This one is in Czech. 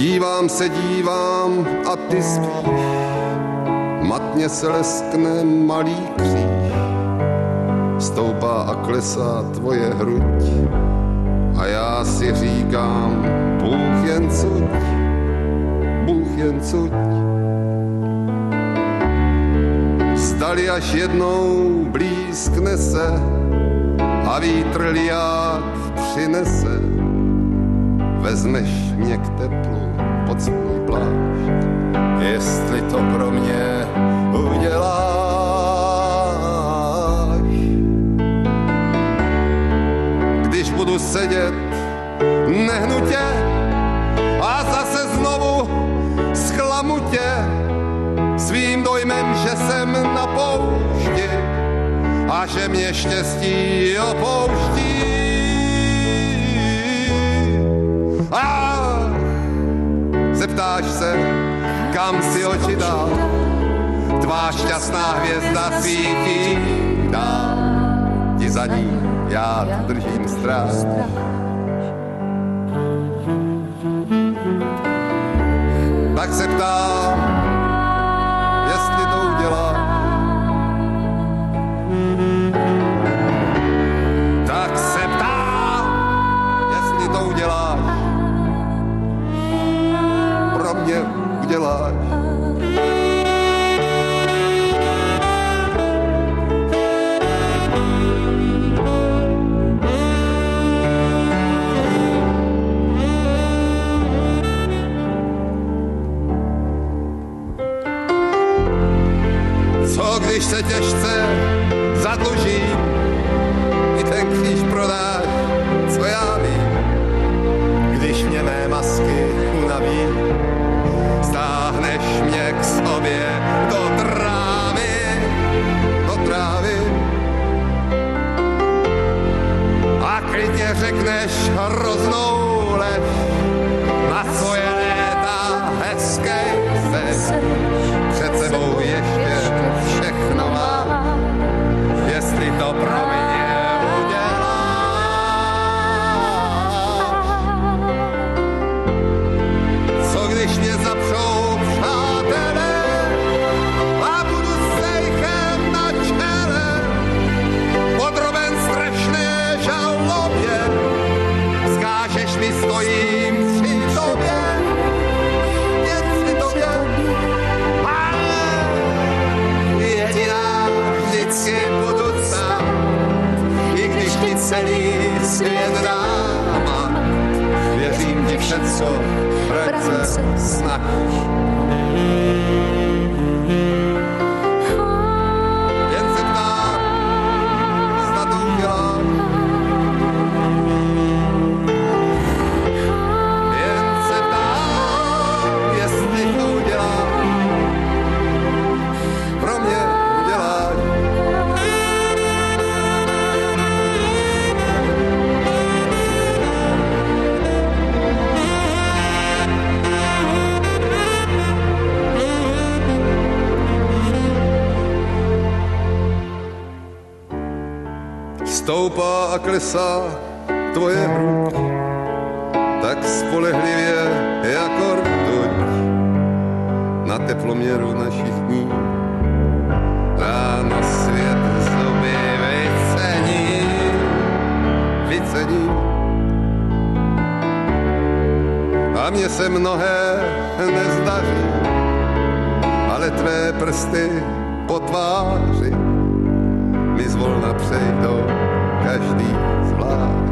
Dívám se, dívám a ty spíš, matně se leskne malý kříž. Stoupá a klesá tvoje hruď a já si říkám, Bůh jen cuď, Bůh jen cuď. Zdali až jednou blízkne se a vítr liák přinese, vezmeš mě k teplu pod svůj plášť, jestli to pro mě uděláš. Když budu sedět nehnutě a zase znovu zklamu tě svým dojmem, že jsem na poušti a že mě štěstí opouští. A zeptáš se, kam si oči dal, tvá šťastná hvězda svítí dál. Ti za ní já držím strach. Tak se ptám, uděláš. Co když se těžce zadluží, i ten kříž prodáš, co já vím. Když mě mé masky řekneš hroznou lež na svoje léta hezké seš. Před sebou svět dám. Věřím ti všecko, prece snaž. Stoupá a klesá tvoje hruď, tak spolehlivě jako rtuť na teploměru našich dní. Ráno svět zuby vycení, vycení. A mně se mnohé nezdaří, ale tvé prsty po tváři mi zvolna přejdou každý flies!